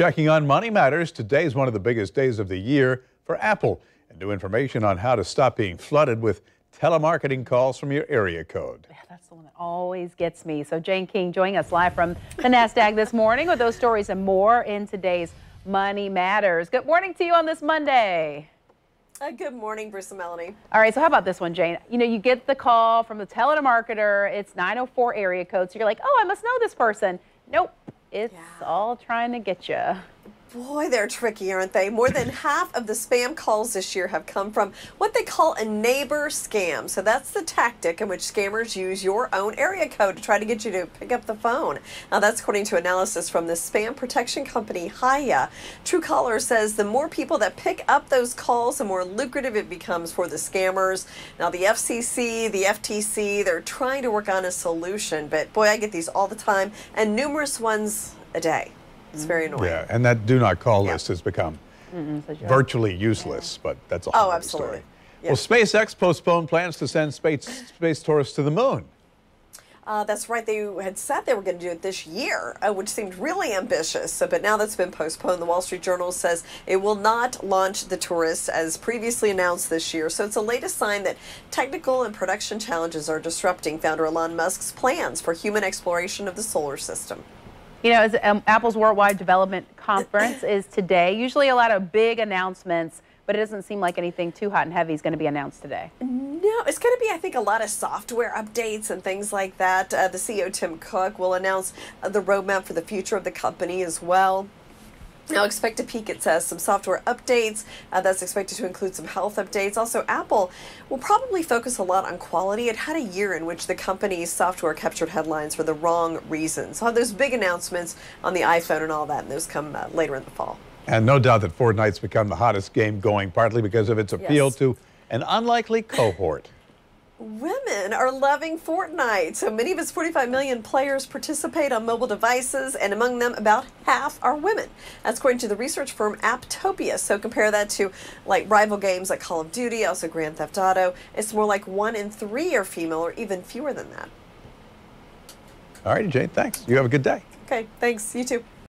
checking on money matters. Today is one of the biggest days of the year for Apple. And new information on how to stop being flooded with telemarketing calls from your area code. Yeah, that's the one that always gets me. So Jane King joining us live from the NASDAQ this morning with those stories and more in today's Money Matters. Good morning to you on this Monday. Uh, good morning, Bruce and Melanie. All right, so how about this one, Jane? You know, you get the call from the telemarketer. It's 904 area code. So you're like, oh, I must know this person. Nope, it's yeah. all trying to get you. Boy, they're tricky, aren't they? More than half of the spam calls this year have come from what they call a neighbor scam. So that's the tactic in which scammers use your own area code to try to get you to pick up the phone. Now, that's according to analysis from the spam protection company Hiya. Truecaller says the more people that pick up those calls, the more lucrative it becomes for the scammers. Now, the FCC, the FTC, they're trying to work on a solution, but boy, I get these all the time and numerous ones a day. It's very annoying. Yeah, and that do not call yeah. list has become mm virtually useless, yeah. but that's a whole oh, absolutely. story. Yeah. Well, SpaceX postponed plans to send space, space tourists to the moon. Uh, that's right. They had said they were going to do it this year, uh, which seemed really ambitious. So, but now that's been postponed. The Wall Street Journal says it will not launch the tourists as previously announced this year. So it's the latest sign that technical and production challenges are disrupting founder Elon Musk's plans for human exploration of the solar system. You know, um, Apple's Worldwide Development Conference is today. Usually a lot of big announcements, but it doesn't seem like anything too hot and heavy is going to be announced today. No, it's going to be, I think, a lot of software updates and things like that. Uh, the CEO, Tim Cook, will announce uh, the roadmap for the future of the company as well. Now expect a peek, it says, some software updates. Uh, that's expected to include some health updates. Also, Apple will probably focus a lot on quality. It had a year in which the company's software captured headlines for the wrong reasons. So there's big announcements on the iPhone and all that, and those come uh, later in the fall. And no doubt that Fortnite's become the hottest game going, partly because of its appeal yes. to an unlikely cohort. Women are loving Fortnite. So many of its 45 million players participate on mobile devices, and among them, about half are women. That's according to the research firm Apptopia. So compare that to like rival games like Call of Duty, also Grand Theft Auto. It's more like one in three are female, or even fewer than that. All right, Jane, thanks. You have a good day. Okay, thanks. You too.